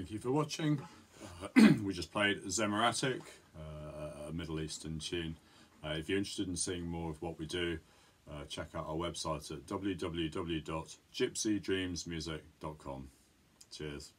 thank you for watching. Uh, we just played Zemer Atik, uh, a Middle Eastern tune. Uh, if you're interested in seeing more of what we do, uh, check out our website at www.gypsydreamsmusic.com. Cheers.